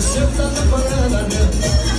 Sırtlanıp bana